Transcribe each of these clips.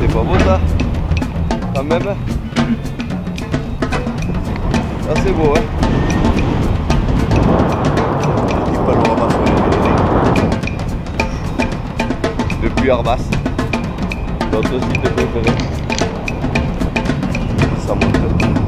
C'est pas beau ça Quand même Ça c'est beau hein sur les Pyrénées. Depuis Arbas. Notre site préféré. Ça monte.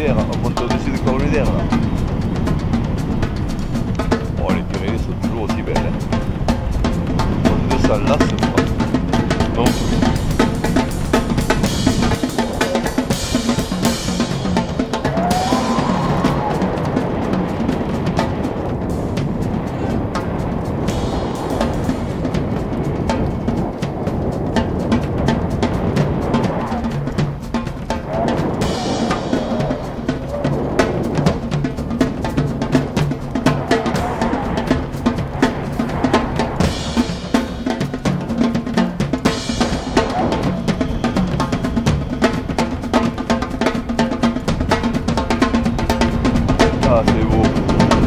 On monte au-dessus de Cornulière là. Oh les Pyrénées sont toujours aussi belles. Hein. On descend là, c'est pas. Non. Ah, c'est beau.